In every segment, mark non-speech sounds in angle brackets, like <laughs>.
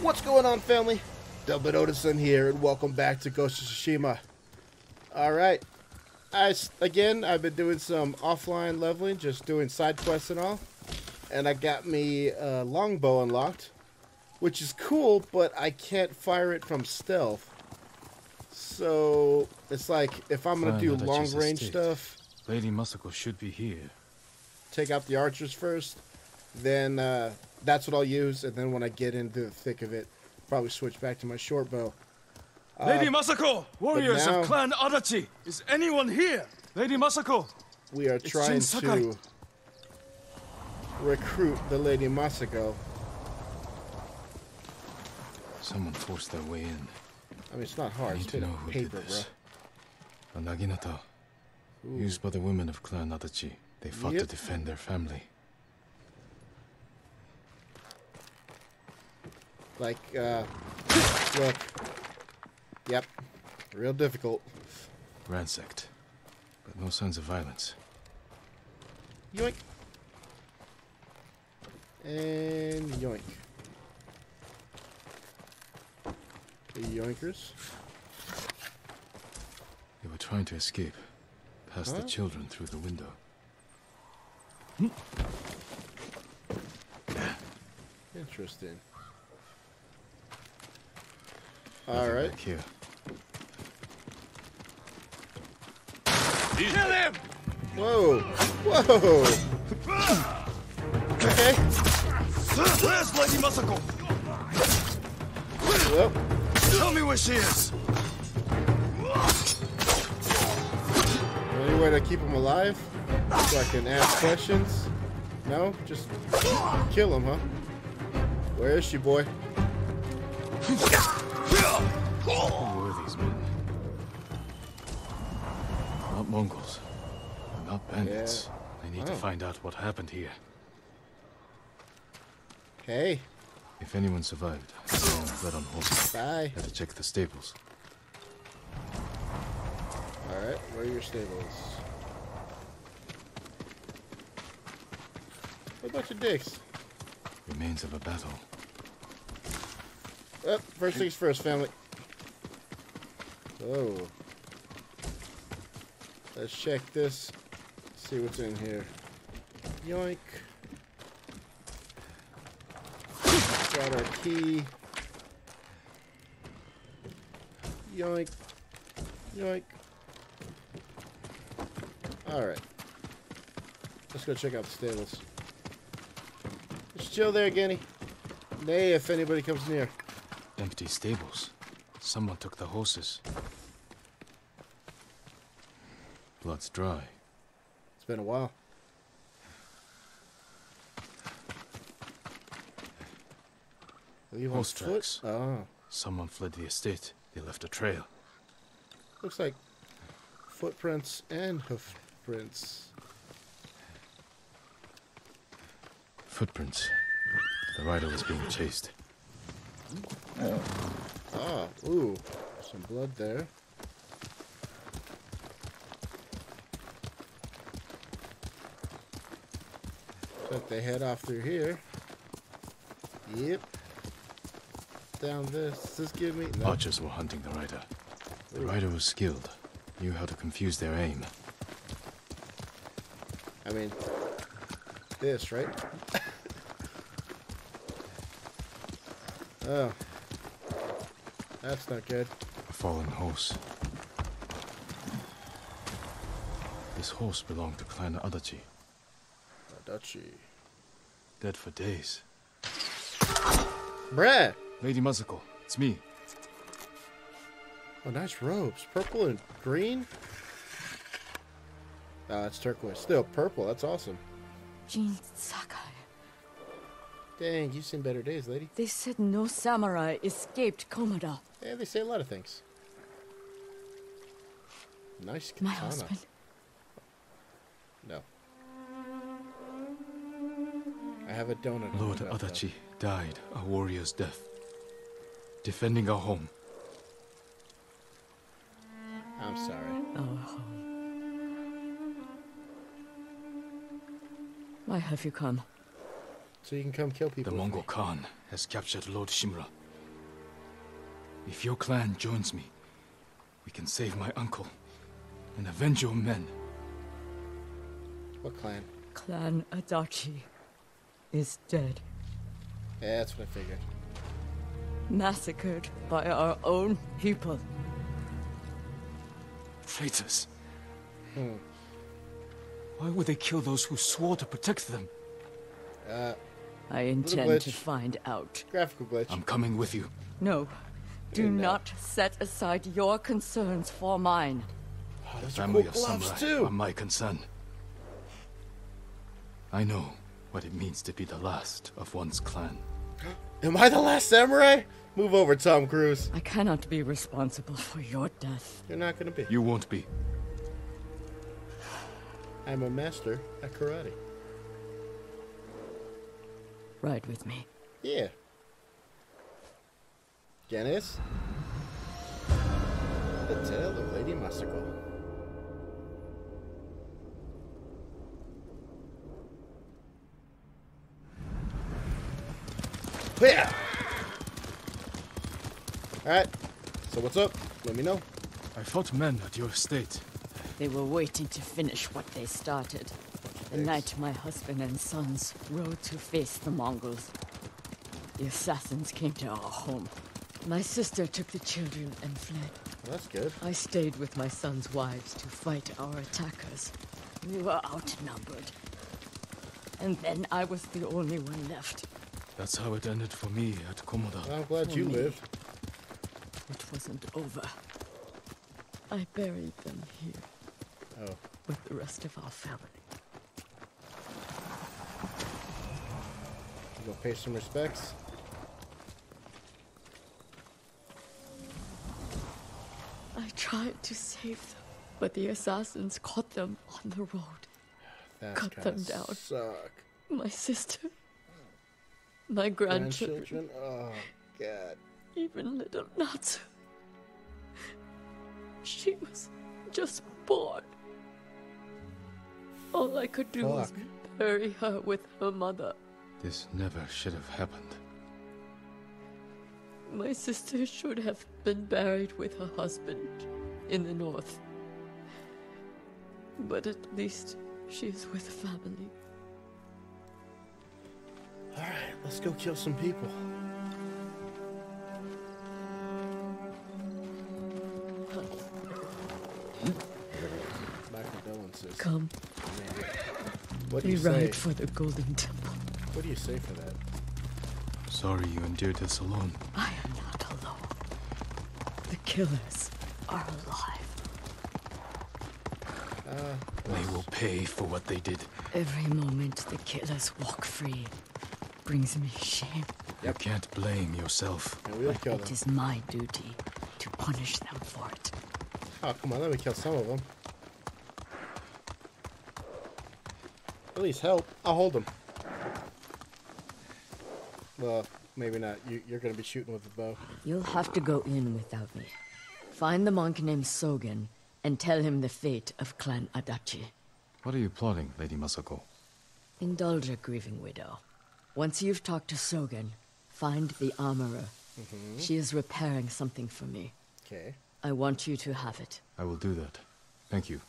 What's going on, family? Dublin Odinson here, and welcome back to Ghost of Tsushima. Alright, I, again, I've been doing some offline leveling, just doing side quests and all. And I got me a longbow unlocked, which is cool, but I can't fire it from stealth. So, it's like, if I'm gonna do I'll let you long range stuff, Lady Masako should be here. take out the archers first, then uh, that's what I'll use, and then when I get into the thick of it, probably switch back to my short bow. Uh, Lady Masako! Warriors now- of Clan Adachi! Is anyone here? Lady Masako! We are trying to recruit the Lady Masako. Someone forced their way in. I mean, it's not hard. I hard. need It's to know who paper, did bro. A naginata, used by the women of Clan Adachi. They fought to defend their family. Like, uh, look. Yep. Real difficult. Ransacked, but no signs of violence. Yoink. And yoink. The yoinkers. They were trying to escape, past Huh? the children through the window. Interesting. Nothing Alright. back Here. Kill him! Whoa! Whoa! Okay. Where's Lady Masako? Well, Tell me where she is! any way to keep him alive? So I can ask questions? No? Just kill him, huh? Where is she, boy? Who were these men? Not Mongols. Not bandits. I need to Oh. find out what happened here. Hey, If anyone survived, someone fled on horses. bye. Had to check the stables. Alright, where are your stables? What about your dicks? Remains of a battle. Oh, first things first, family. Oh. Let's check this. See what's in here. Yoink. Got our key. Yoink. Yoink. Alright. Let's go check out the stables. Just chill there, Guinea. Nay if anybody comes near. Empty stables. Someone took the horses. Blood's dry. It's been a while. Horse tracks. Oh, Someone fled the estate. They left a trail. looks like footprints and hoofprints. Footprints. The rider was being chased. Ah, ooh, some blood there. If they head off through here. Yep. Down this. Does this give me? No. Archers were hunting the rider. The rider was skilled. Knew how to confuse their aim. I mean, this, right? Oh. That's not good. A fallen horse. This horse belonged to Clan Adachi. Adachi. Dead for days. Brad! Lady Masako, it's me. Oh, nice robes. Purple and green? Oh, it's turquoise. Still purple. That's awesome. Jin Sakai. Dang, you've seen better days, lady. They said no samurai escaped Komoda. Yeah, they say a lot of things. Nice My husband. No. I have a donut. Lord my mouth, though. Adachi died a warrior's death. Defending our home. I'm sorry. Oh. Why have you come? So you can come kill The people. with Mongol. Khan has captured Lord Shimura. If your clan joins me, we can save my uncle and avenge your men. What clan? Clan Adachi is dead. Yeah, that's what I figured. Massacred by our own people. Traitors. Why would they kill those who swore to protect them? Uh, I intend to find out. graphical glitch. I'm coming with you. No, do And, uh, not set aside your concerns for mine. Oh, The family cool of samurai too. are my concern. I know what it means to be the last of one's clan. <gasps> Am I the last samurai? Move over, Tom Cruise. I cannot be responsible for your death. You're not gonna be. You won't be. I'm a master at karate. Ride with me. Yeah. Janice? The tale of Lady Masako. Yeah. Alright. So what's up? Let me know. I fought men at your estate. They were waiting to finish what they started. The night my husband and sons rode to face the Mongols. The assassins came to our home. My sister took the children and fled. Well, that's good. I stayed with my sons' wives to fight our attackers. We were outnumbered. And then I was the only one left. That's how it ended for me at Komoda. Well, I'm glad you For me. lived. It wasn't over. I buried them here Oh. with the rest of our family. Go pay some respects. I tried to save them, but the assassins caught them on the road. That's Cut them down. Suck. My sister, my grandchildren, Grandchildren? Oh, God. even little Natsu. She was just born. All I could do was Fuck. Bury her with her mother. This never should have happened. My sister should have been buried with her husband in the north. But at least she is with family. Alright, let's go kill some people. Come, What do we you say? ride for the Golden Temple. What do you say for that? Sorry you endured this alone. I am not alone. The killers are alive. Uh, They will pay for what they did. Every moment the killers walk free brings me shame. You can't blame yourself. and we'll kill It them. is my duty to punish them for it. Oh, come on, let me kill some of them. At least help. I'll hold them. Well, maybe not. You, you're gonna be shooting with a bow. You'll have to go in without me. Find the monk named Sogen and tell him the fate of Clan Adachi. What are you plotting, Lady Masako? Indulge a grieving widow. Once you've talked to Sogen, find the armorer. Mm-hmm. She is repairing something for me. Okay. I want you to have it. I will do that. Thank you.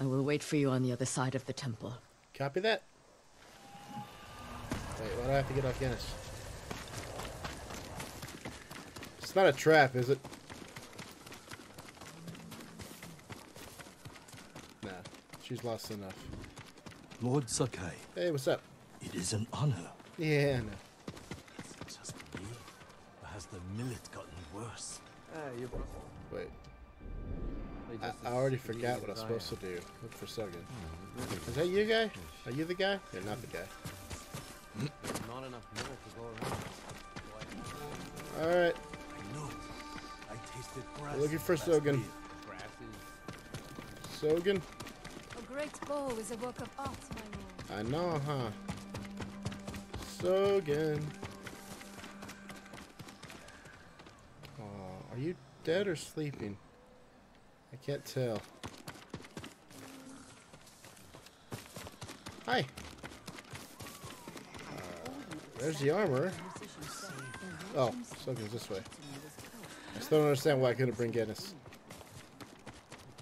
I will wait for you on the other side of the temple. Copy that. Wait, why do I have to get off Yanis? It's not a trap, is it? Nah, she's lost enough. Lord Sakai, Hey, what's up? it is an honor. Yeah, no. Just me? Or has the millet gotten worse? Ah, you Wait. I, I already forgot what I was supposed to do. Look for Sogen. Hmm. Is that you guy? Are you the guy? You're not the guy. Not enough milk to go around. Alright, I know. I tasted grass. looking for last Sogen. Sogen? A great bow is a work of art, my lord. I know, huh? Sogen. Oh, are you dead or sleeping? I can't tell. Hi. Uh, there's the armor. Oh, Sogen's this way. I still don't understand why I couldn't bring Guinness.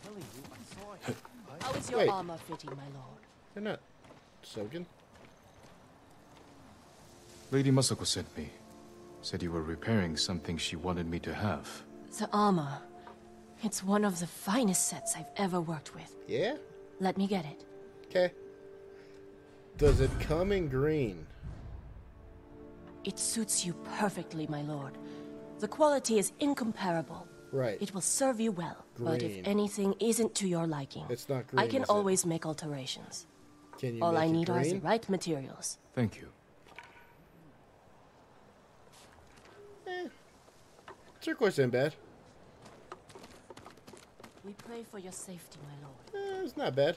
Telling you, I saw it. How is your Wait. armor fitting, my lord? They're not Sogen. Lady Masako sent me. Said you were repairing something she wanted me to have. The armor. It's one of the finest sets I've ever worked with. Yeah? Let me get it. Okay. Does it come in green? It suits you perfectly, my lord. The quality is incomparable. Right. It will serve you well. Green. But if anything isn't to your liking, It's not green, I can is it? always make alterations. Can you All make I it need are the right materials. Thank you. Eh. Turquoise ain't bad. We pray for your safety, my lord. Eh, it's not bad.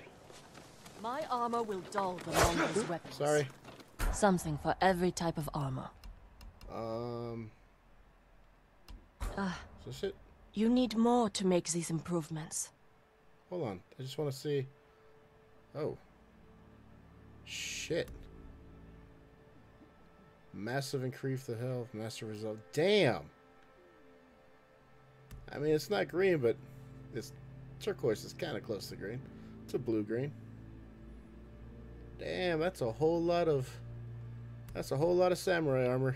My armor will dull the Mongols' weapons. Sorry. Something for every type of armor. Um. Ah. Is this it? You need more to make these improvements. Hold on. I just want to see. Oh. Shit. Massive increase the health. Massive result. Damn. I mean, it's not green, but it's turquoise is kind of close to green. It's a blue green. Damn, that's a whole lot of. That's a whole lot of samurai armor.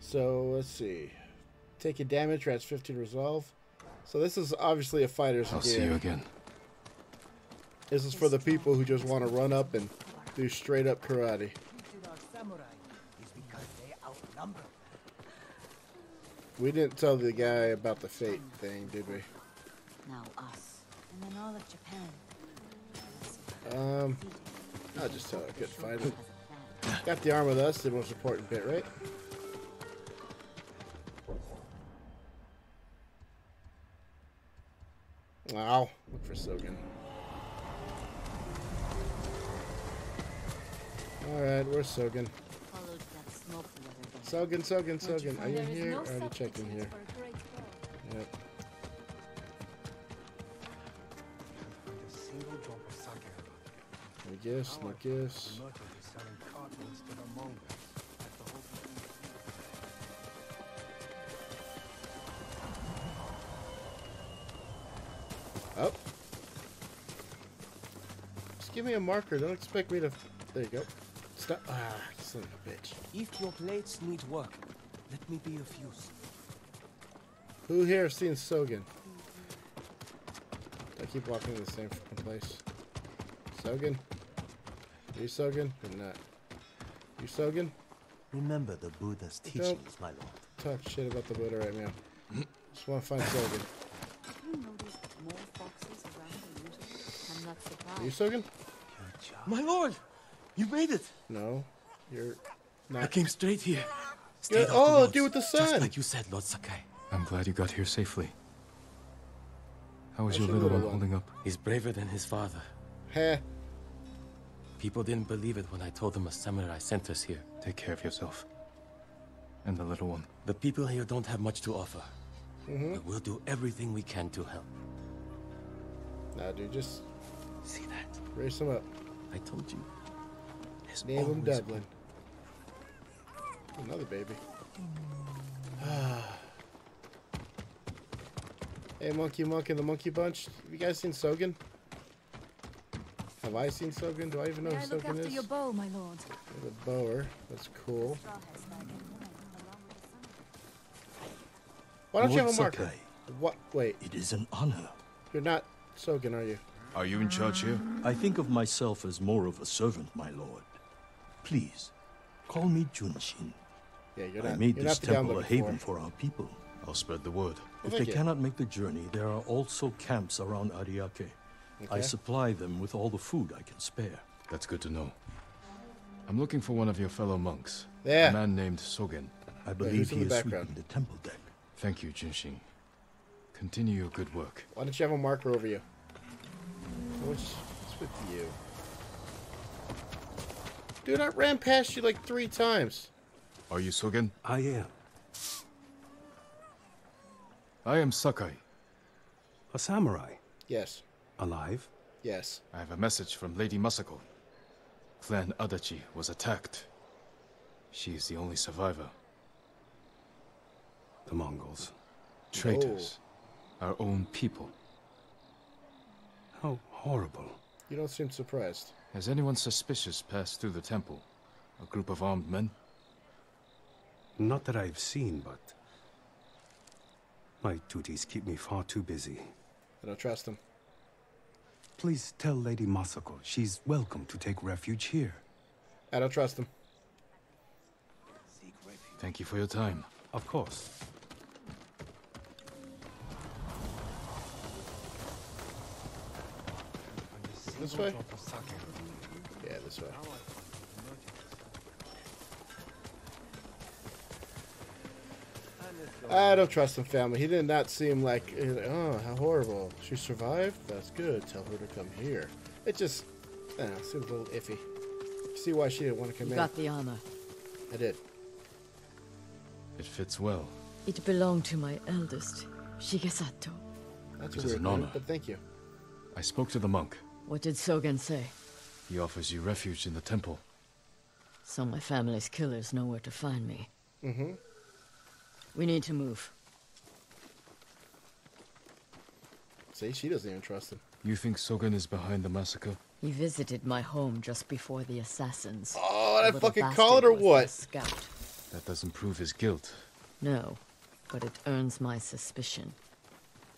So let's see. Taking damage, adds 15 resolve. So this is obviously a fighter's I'll game. see you again. This is for the people who just want to run up and do straight up karate. We didn't tell the guy about the fate thing, did we? Now us. And then all of Japan. Um, I'll just tell her I couldn't fight it. Has a plan. Got the armor with us, the most important bit, right? Wow, look for Sogen. Alright, where's Sogen? Followed that smoke the. Sogen, Sogen, Sogen. Are you here? no I already checked in here. for a great ball. Yep. A single drop of sake about it. No gifts, no gifts. The merchant is selling cartons to the Mongols. That's the whole Oh. Just give me a marker. Don't expect me to. There you go. Stop. Ah, son of a bitch. If your plates need work, let me be of use. Who here has seen Sogen? I keep walking to the same fucking place. Sogen? Are you Sogen? Or not? You Sogen? Remember the Buddha's Don't- teachings, my lord. Talk shit about the Buddha right now. Just want to find Sogen. You noticed more foxes around than usual? I'm not You. Sogen? My lord! You made it! No. You're I came straight here. Stayed oh, roads, dude with the sun. Just like you said, Lord Sakai. I'm glad you got here safely. How is How's your your little little one one? holding up? He's braver than his father. Heh. People didn't believe it when I told them a samurai sent us here. Take care of yourself. And the little one. The people here don't have much to offer. Mm-hmm. But we'll do everything we can to help. Nah, dude, just See that? Raise him up. I told you. There's Name him always Devlin. Another baby. <sighs> hey, Monkey Monk and the Monkey Bunch. Have you guys seen Sogen? Have I seen Sogen? Do I even know May I who look Sogen after is? your bow, my lord? The bower. That's cool. Straw hats back in along with the sun. Why don't you have a Lord marker? Sakai, What? Wait, it is an honor. you're not Sogen, are you? Are you in charge here? Mm. I think of myself as more of a servant, my lord. Please, call me Junshin. Yeah, you're I made you're this not the guy I'm temple a haven for. for our people. I'll spread the word. Well, If they you. cannot make the journey, there are also camps around Ariake. I supply them with all the food I can spare. That's good to know. I'm looking for one of your fellow monks. Yeah. A man named Sogen. I believe in he is background? sweeping the temple deck. Thank you, Junshin. Continue your good work. Why don't you have a marker over you? What's, what's with you? Dude, I ran past you like three times. Are you Sogen? I am. I am Sakai. A samurai. Yes. Alive? Yes. I have a message from Lady Masako. Clan Adachi was attacked. She is the only survivor. The Mongols. Traitors. Our own people. How horrible. You don't seem surprised. Has anyone suspicious passed through the temple? A group of armed men? Not that I've seen, but... My duties keep me far too busy. I don't trust him. Please tell Lady Masako she's welcome to take refuge here. I don't trust him. Thank you for your time. Of course. This way? Yeah, this way. I don't trust him, family. He did not seem like, oh, how horrible. She survived? That's good. Tell her to come here. It just, I don't know, seems a little iffy. See why she didn't want to come You in. got the armor. I did. It fits well. It belonged to my eldest, Shigesato. That's It a is weird an honor. but thank you. I spoke to the monk. What did Sogen say? He offers you refuge in the temple. So my family's killers know where to find me. Mm-hmm. We need to move. See, she doesn't even trust him. You think Sogen is behind the massacre? He visited my home just before the assassins. Oh, did I fucking call it bastard or what? Scout. That doesn't prove his guilt. No, but it earns my suspicion.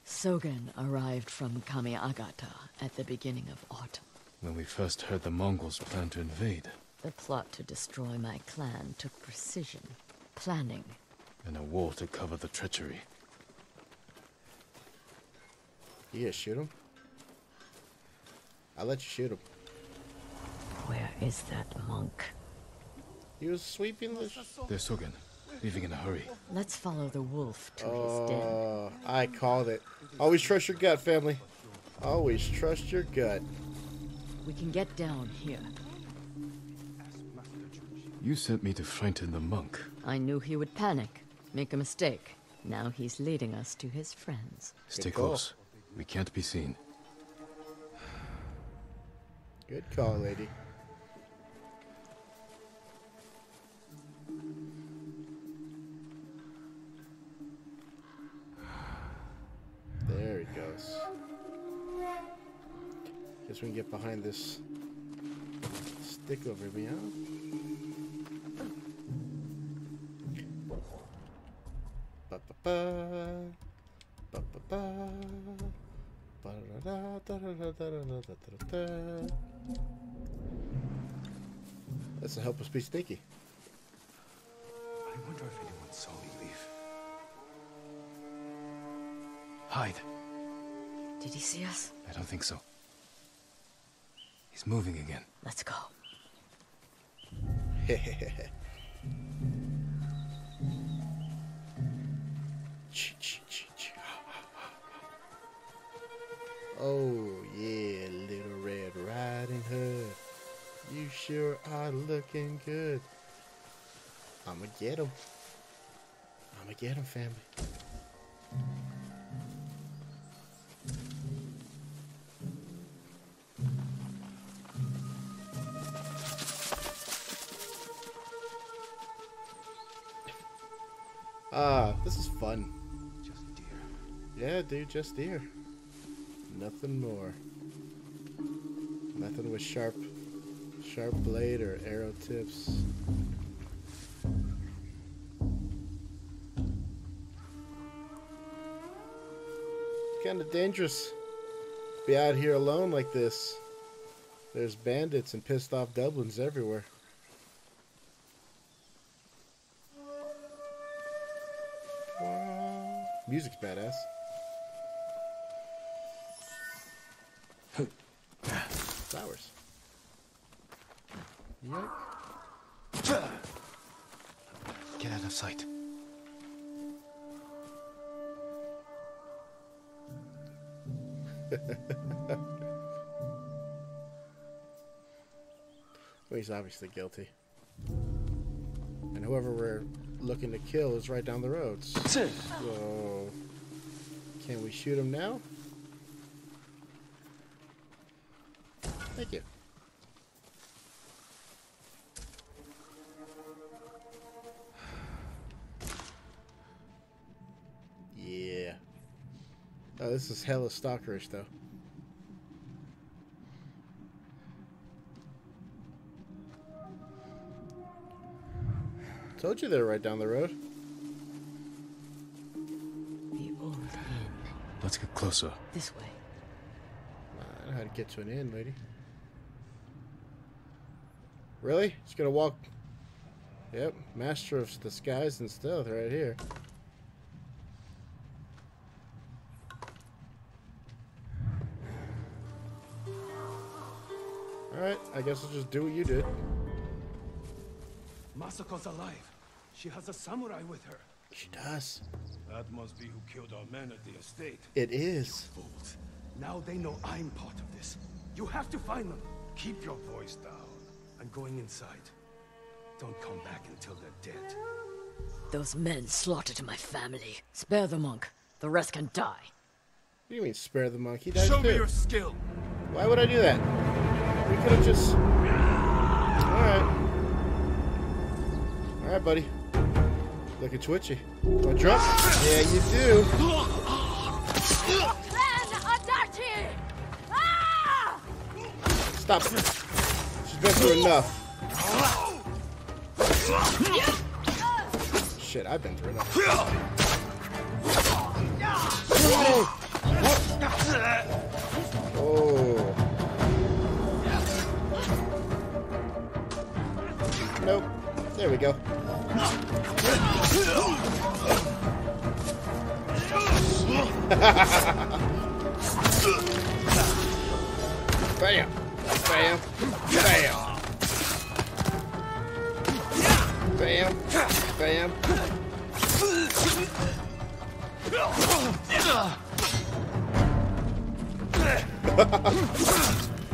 Sogen arrived from Kamiagata at the beginning of autumn. When we first heard the Mongols plan to invade, The plot to destroy my clan took precision, planning. and a war to cover the treachery. Yeah, shoot him. I'll let you shoot him. Where is that monk? He was sweeping the. Sh- There's Sogen, leaving in a hurry. Let's follow the wolf to his den. Oh, I called it. Always trust your gut, family. Always trust your gut. We can get down here. You sent me to frighten the monk. I knew he would panic, make a mistake. Now he's leading us to his friends. Stay close. We can't be seen. Good call, lady. Guess we can get behind this stick over me, huh? Ba-ba-ba. Ba-ba-ba. Ba-da-da-da-da-da-da-da-da-da. This'll help us be sneaky. I wonder if anyone saw me leave. Hide. Did he see us? I don't think so. He's moving again. Let's go. <laughs> oh yeah, little Red Riding Hood. You sure are looking good. I'ma get him. I'ma get him, family. Ah, this is fun. Just deer. Yeah, dude, just deer. Nothing more. Nothing with sharp, sharp blade or arrow tips. Kind of dangerous. Be out here alone like this. There's bandits and pissed off Dublins everywhere. Music's badass. <laughs> Flowers. Yoink. Get out of sight. <laughs> Well, he's obviously guilty. And whoever we're looking to kill is right down the road. So, can we shoot him now? Thank you. <sighs> Yeah. Oh, this is hella stalkerish, though. Told you they were right down the road. The old inn. Let's get closer. This way. I don't know how to get to an inn, lady. Really? Just gonna walk. Yep, master of disguise and stealth right here. Alright, I guess I'll just do what you did. Masako's alive. She has a samurai with her. She does. That must be who killed our men at the estate. It is. Fools. Now they know I'm part of this. You have to find them. Keep your voice down. I'm going inside. Don't come back until they're dead. Those men slaughtered my family. Spare the monk. The rest can die. What do you mean spare the monkey? Dies Show me your skill. Why would I do that? We could have just. Alright. Alright, buddy. Looking twitchy. To drop? Yeah, you do. Stop. She's been through enough. Shit, I've been through enough. Oh. There we go. <laughs> Bam. Bam. Bam. Bam. Bam.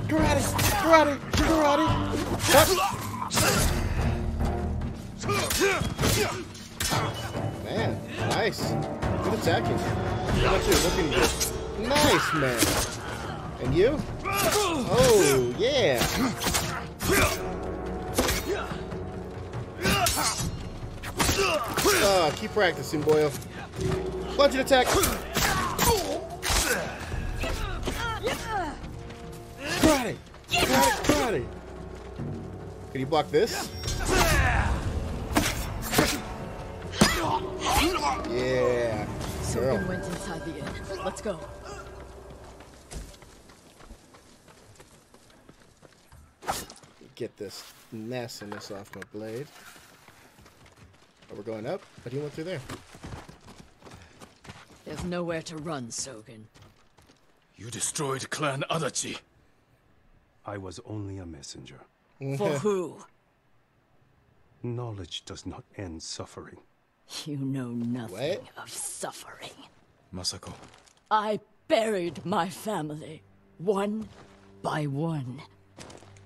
Karate! Karate! Karate! Man, nice. Good attacking. What about you? Looking good. Nice, man. And you? Oh, yeah. Oh, keep practicing, Boyle. Plunging attack. Karate! Karate! Karate! Can you block this? Yeah. Girl. Sogen went inside the inn. Let's go. Get this nastiness off my blade. Oh, we're going up? but do you went through there? There's nowhere to run, Sogen. You destroyed Clan Adachi. I was only a messenger. For <laughs> who? Knowledge does not end suffering. You know nothing What? of suffering. Masako, I buried my family, one by one.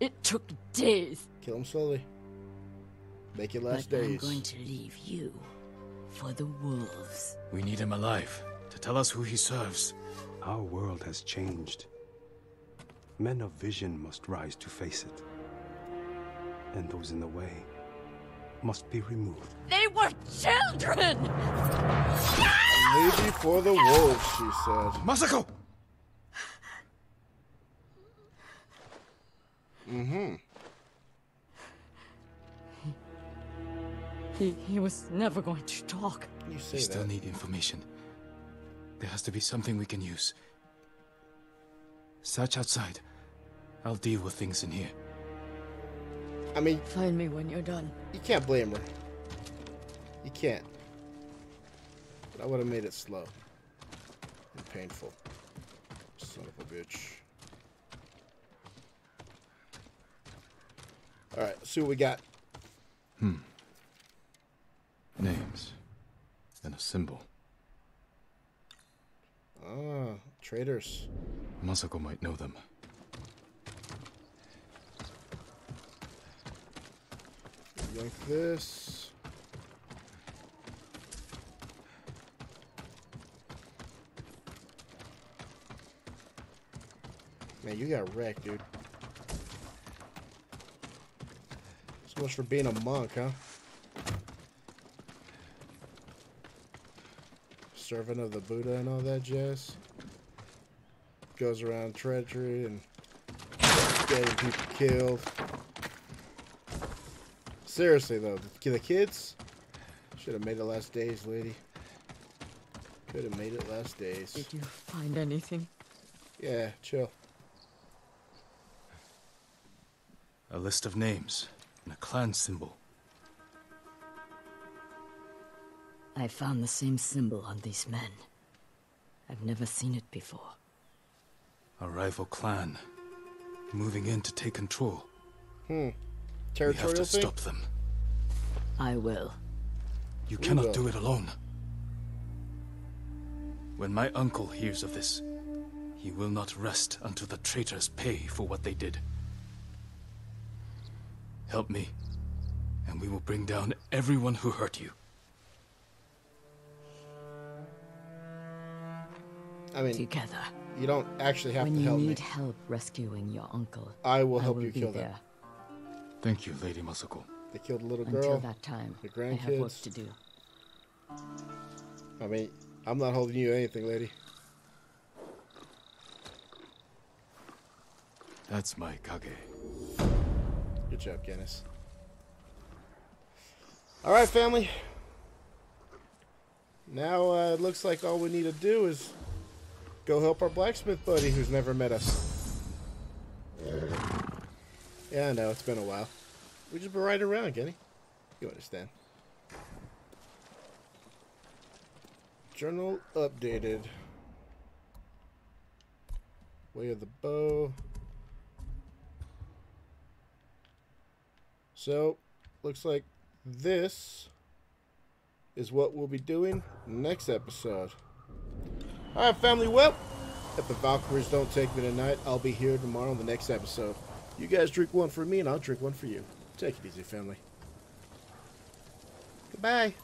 It took days, Kill him slowly. Make it last but last I'm going to leave you for the wolves. we need him alive to tell us who he serves. Our world has changed. Men of vision must rise to face it. And those in the way must be removed. They were children! Leave you for the wolves, she said. Masako! Mm-hmm. He, he was never going to talk. You say We still that. need information. There has to be something we can use. Search outside. I'll deal with things in here. I mean, Find me when you're done. you can't blame her. You can't. But I would have made it slow. And painful. Son of a bitch. Alright, let's see what we got. Hmm. Names. And a symbol. Ah, traitors. Masako might know them. Yank this. Man, you got wrecked, dude. So much for being a monk, huh? Servant of the Buddha and all that jazz. goes around treachery and getting people killed. Seriously though, the, the kids should have made it last days, lady. Could have made it last days. Did you find anything? Yeah, chill. A list of names and a clan symbol. I found the same symbol on these men. I've never seen it before. A rival clan. Moving in to take control. Hmm. We Territorial have to thing? stop them. I will. You We cannot will. do it alone. When my uncle hears of this, he will not rest until the traitors pay for what they did. Help me, and we will bring down everyone who hurt you. I mean, Together. you don't actually have when to you need me. help rescuing your uncle, I will I help will you be kill them. There. Thank you, Lady Masako. They killed a little girl. Until girl. that time, the I have work to do. I mean, I'm not holding you anything, lady. That's my Kage. Good job, Guinness. All right, family. Now uh, it looks like all we need to do is go help our blacksmith buddy who's never met us. Yeah, I know it's been a while. We just been riding around, Kenny. You understand? Journal updated. Way of the bow. So, looks like this is what we'll be doing next episode. Alright, family, well, if the Valkyries don't take me tonight, I'll be here tomorrow on the next episode. You guys drink one for me, and I'll drink one for you. Take it easy, family. Goodbye.